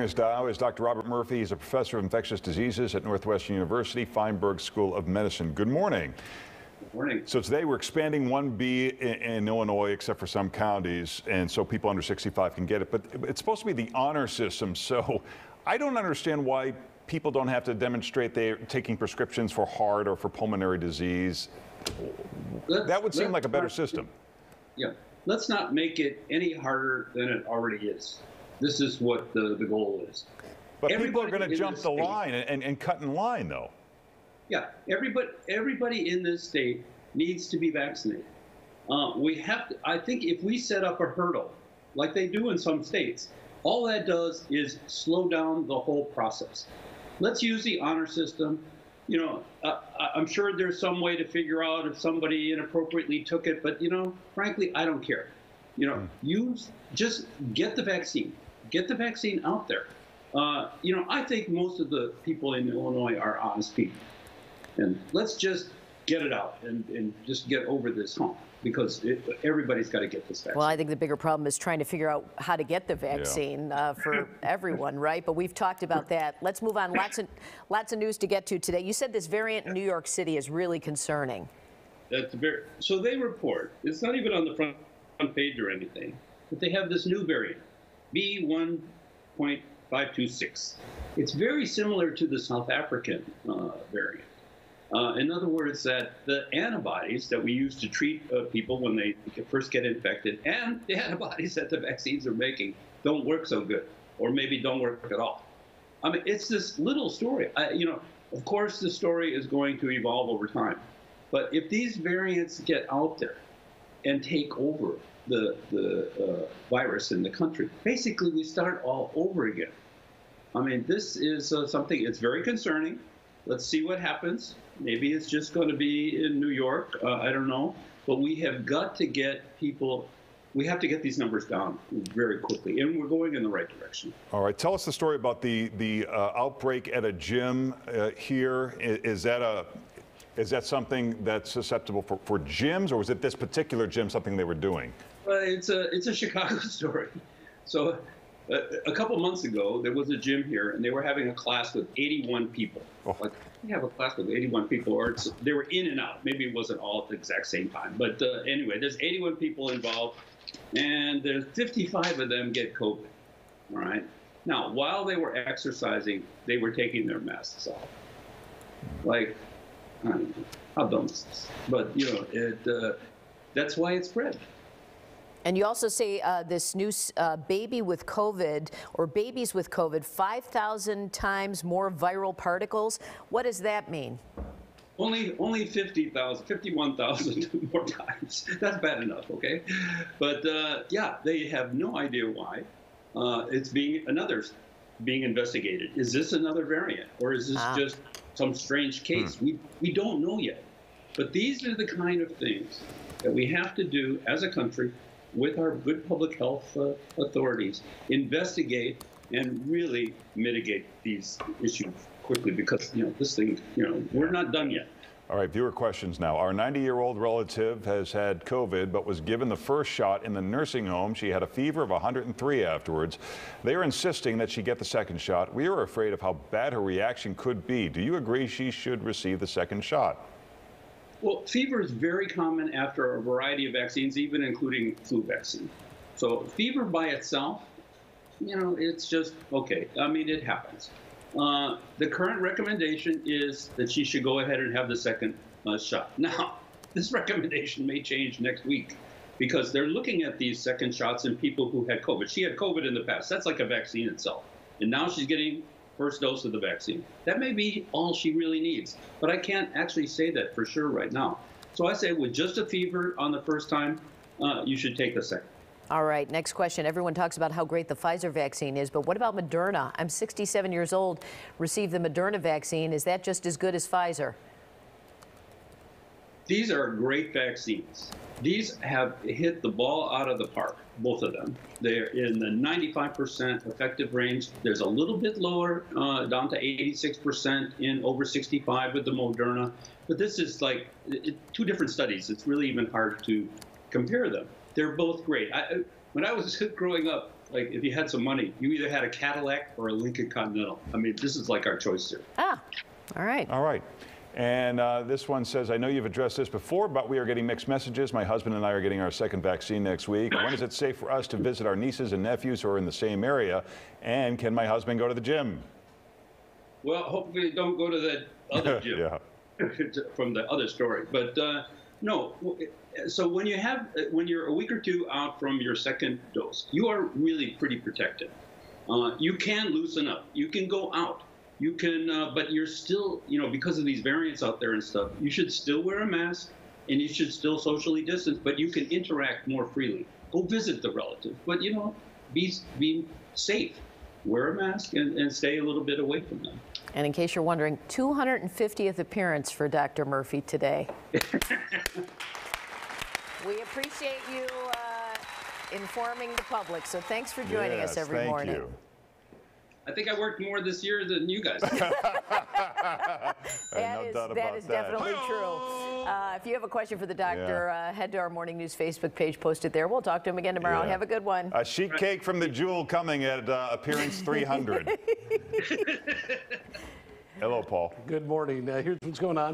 Dow is Dr. Robert Murphy. He's a professor of infectious diseases at Northwestern University Feinberg School of Medicine. Good morning. Good morning. So today we're expanding 1B in, in, Illinois, except for some counties, and so people under 65 can get it. But it's supposed to be the honor system. So I don't understand why people don't have to demonstrate they're taking prescriptions for heart or for pulmonary disease. Let's, that would seem like a better system. Yeah. Let's not make it any harder than it already is. This is what the, the goal is. But everybody people are going to jump the state, line and, and cut in line, though. Yeah, everybody, everybody in this state needs to be vaccinated. Uh, we have to, I think if we set up a hurdle, like they do in some states, all that does is slow down the whole process. Let's use the honor system. You know, uh, I'm sure there's some way to figure out if somebody inappropriately took it, but you know, frankly, I don't care. You know, mm. use just get the vaccine get the vaccine out there. Uh, you know, I think most of the people in Illinois are honest people. And let's just get it out and, and just get over this hump because it, everybody's got to get this vaccine. Well, I think the bigger problem is trying to figure out how to get the vaccine yeah. uh, for everyone, right? But we've talked about that. Let's move on. Lots of, lots of news to get to today. You said this variant in New York City is really concerning. That's very, so they report, it's not even on the front page or anything, but they have this new variant. B1.526. It's very similar to the South African uh, variant. Uh, in other words, that the antibodies that we use to treat uh, people when they first get infected and the antibodies that the vaccines are making don't work so good, or maybe don't work at all. I mean, it's this little story. I, you know, of course, the story is going to evolve over time. But if these variants get out there and take over the, the uh, virus in the country. Basically, we start all over again. I mean, this is uh, something, it's very concerning. Let's see what happens. Maybe it's just going to be in New York. Uh, I don't know. But we have got to get people, we have to get these numbers down very quickly. And we're going in the right direction. All right. Tell us the story about the, the uh, outbreak at a gym uh, here. Is, is that a is that something that's susceptible for, for gyms, or was it this particular gym something they were doing? Well, it's a it's a Chicago story. So, uh, a couple months ago, there was a gym here, and they were having a class with 81 people. Oh. Like, we have a class with 81 people, or they were in and out. Maybe it wasn't all at the exact same time, but uh, anyway, there's 81 people involved, and there's 55 of them get COVID. All right. Now, while they were exercising, they were taking their masks off. Like, I don't know, how dumb is this? But you know, it. Uh, that's why it spread. And you also say uh, this new uh, baby with COVID or babies with COVID, 5,000 times more viral particles. What does that mean? Only only 50,000, 51,000 more times. That's bad enough, okay? But uh, yeah, they have no idea why. Uh, it's being another being investigated. Is this another variant or is this ah. just some strange case? Hmm. We we don't know yet. But these are the kind of things that we have to do as a country with our good public health uh, authorities, investigate and really mitigate these issues quickly because, you know, this thing, you know, we're not done yet. All right, viewer questions now. Our 90 year old relative has had COVID but was given the first shot in the nursing home. She had a fever of 103 afterwards. They are insisting that she get the second shot. We are afraid of how bad her reaction could be. Do you agree she should receive the second shot? Well, fever is very common after a variety of vaccines, even including flu vaccine. So fever by itself, you know, it's just okay. I mean, it happens. Uh, the current recommendation is that she should go ahead and have the second uh, shot. Now, this recommendation may change next week because they're looking at these second shots in people who had COVID. She had COVID in the past. That's like a vaccine itself. And now she's getting first dose of the vaccine. That may be all she really needs, but I can't actually say that for sure right now. So I say with just a fever on the first time, uh, you should take the second. All right, next question. Everyone talks about how great the Pfizer vaccine is, but what about Moderna? I'm 67 years old, received the Moderna vaccine. Is that just as good as Pfizer? These are great vaccines. These have hit the ball out of the park, both of them. They're in the 95% effective range. There's a little bit lower, uh, down to 86% in over 65 with the Moderna. But this is like it, two different studies. It's really even hard to compare them. They're both great. I, when I was growing up, like if you had some money, you either had a Cadillac or a Lincoln Continental. I mean, this is like our choice here. Ah, all right. All right. And uh, this one says, I know you've addressed this before, but we are getting mixed messages. My husband and I are getting our second vaccine next week. When is it safe for us to visit our nieces and nephews who are in the same area? And can my husband go to the gym? Well, hopefully, don't go to that other gym. yeah. from the other story. But uh, no, so when you have when you're a week or two out from your second dose, you are really pretty protected. Uh, you can loosen up. You can go out. You can, uh, but you're still, you know, because of these variants out there and stuff. You should still wear a mask, and you should still socially distance. But you can interact more freely. Go visit the relative, but you know, be be safe. Wear a mask and, and stay a little bit away from them. And in case you're wondering, 250th appearance for Dr. Murphy today. we appreciate you uh, informing the public, so thanks for joining us Yes, every thank morning. You. I think I worked more this year than you guys. That no is, doubt that about is that. definitely true. Uh, if you have a question for the doctor, uh, head to our Morning News Facebook page, post it there. We'll talk to him again tomorrow. Yeah. Have a good one. A sheet cake from the Jewel coming at uh, appearance 300. Hello, Paul. Good morning. Uh, here's what's going on.